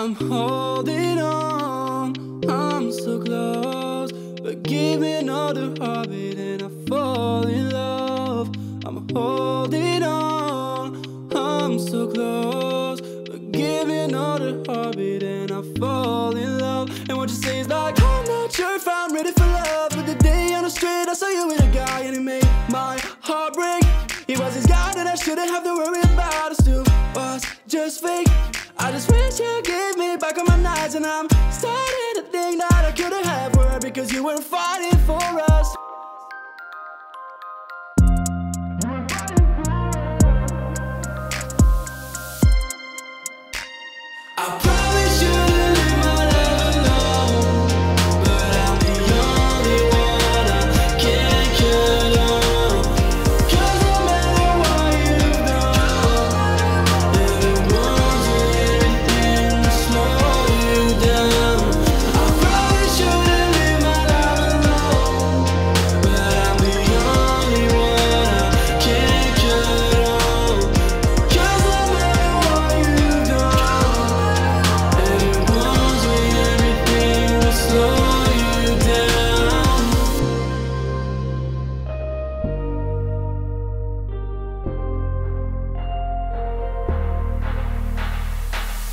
I'm holding on, I'm so close. But give me another heartbeat and I fall in love. I'm holding on, I'm so close. But give me another heartbeat and I fall in love. And what you say is like, I'm not sure if I'm ready for love. But the day on the street, I saw you with a guy and it made my heart break. It was this guy that I shouldn't have to worry about. It still was just fake. I just wish you give back on my nights And I'm starting to think that I couldn't have word Because you weren't fighting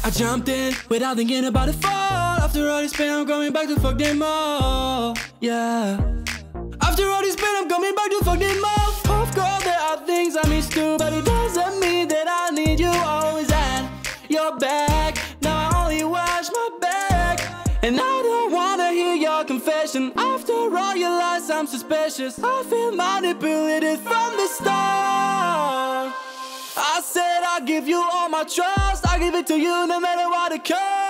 I jumped in without thinking about the fall. After all this pain, I'm coming back to fuck them all. Yeah. After all this pain, I'm coming back to fuck them all. Of course, there are things I miss too, but it doesn't mean that I need you always at your back. Now I only watch my back, and I don't wanna hear your confession. After all your lies, I'm suspicious. I feel manipulated from the start. I give you all my trust. I give it to you no matter what it costs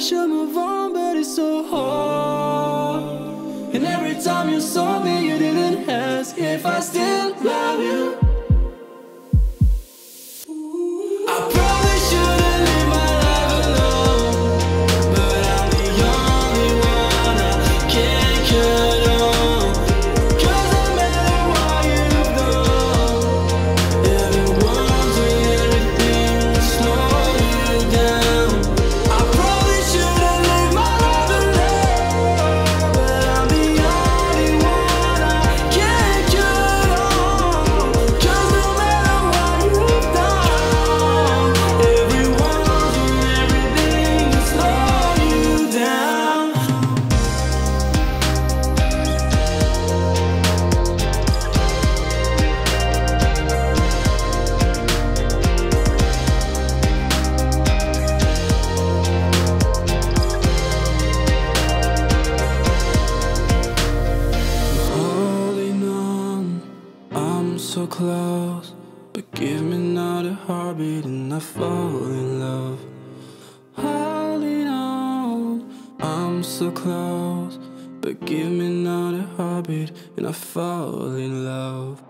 should move on, but it's so hard. And every time you saw me, you didn't ask if I still close But give me another heartbeat and I fall in love. Holding on, I'm so close But give me another heartbeat and I fall in love